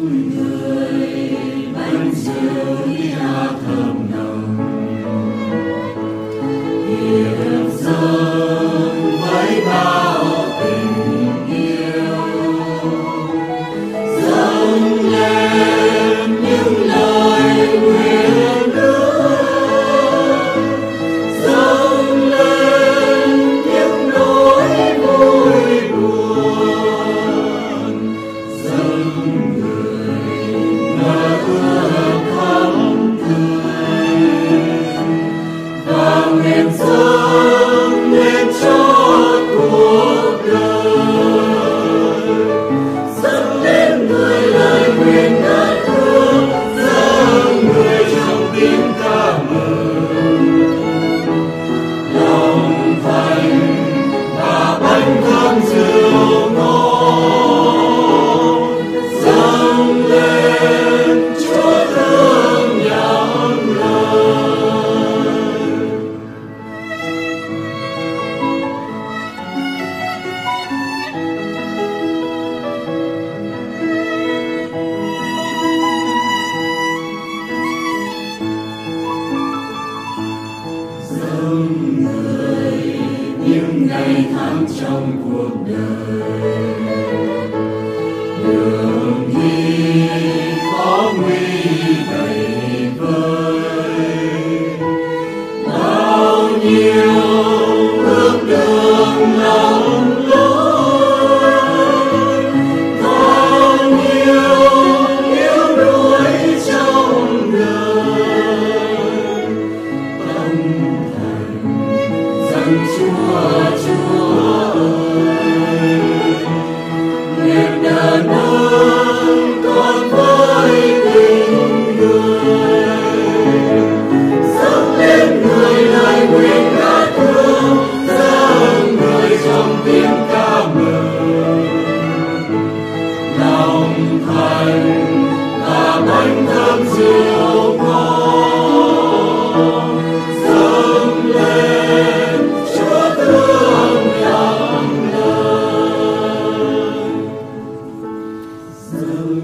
người bánh rượu đi hạ thờ Uma ngày tháng trong cuộc đời.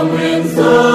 Song and.